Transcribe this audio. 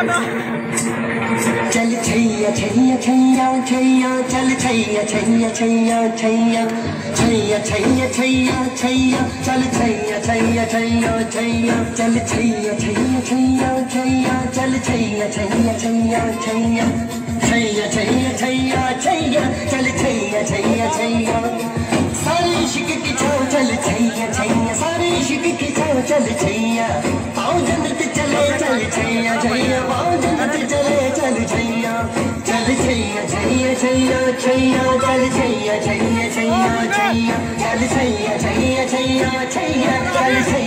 छैया छैया छैया चल छैया छैया छैया छैया छैया छैया छैया छैया चल छैया छैया छैया छैया चल छैया छैया छैया छैया चल छैया छैया छैया छैया छैया छैया छैया छैया चल छैया छैया छैया सारे इश्क की छाव चल छैया छैया सारे इश्क की छाव चल छैया छैया छैया छैया छैया चल छैया छैया छैया छैया चल छैया छैया छैया छैया चल छैया